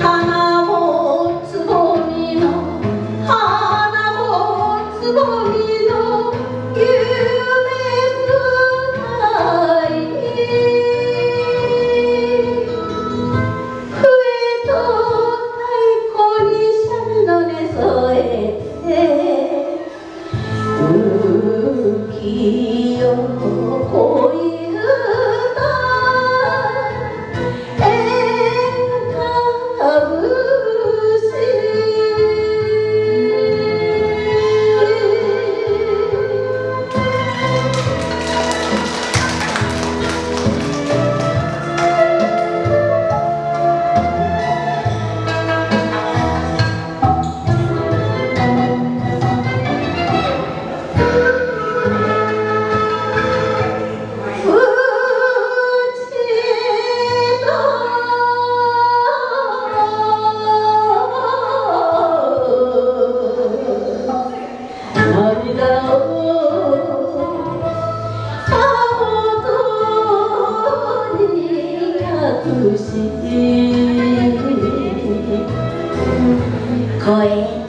花もつぼみの花もつぼみの夢舞台笛と太鼓にシャンのル添えて浮き Boy.